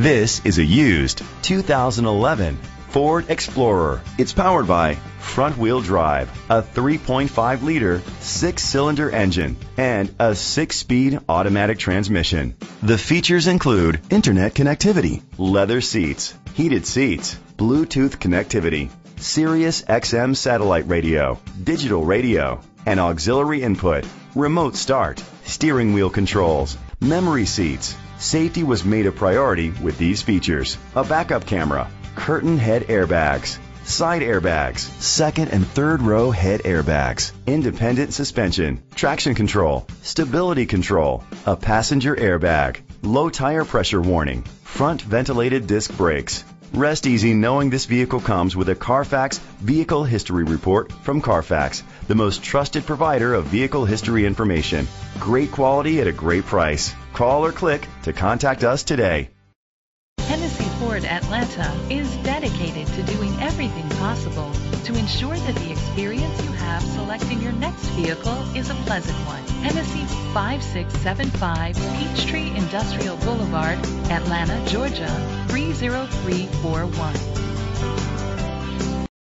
This is a used 2011 Ford Explorer. It's powered by front wheel drive, a 3.5 liter six cylinder engine, and a six speed automatic transmission. The features include internet connectivity, leather seats, heated seats, Bluetooth connectivity, Sirius XM satellite radio, digital radio, and auxiliary input, remote start, steering wheel controls, memory seats. Safety was made a priority with these features. A backup camera, curtain head airbags, side airbags, second and third row head airbags, independent suspension, traction control, stability control, a passenger airbag, low tire pressure warning, front ventilated disc brakes. Rest easy knowing this vehicle comes with a Carfax Vehicle History Report from Carfax, the most trusted provider of vehicle history information. Great quality at a great price. Call or click to contact us today. Hennessy Ford Atlanta is dedicated to doing everything possible to ensure that the experience you have selecting your next vehicle is a pleasant one. Hennessy 5675 Peachtree Industrial Boulevard, Atlanta, Georgia 30341.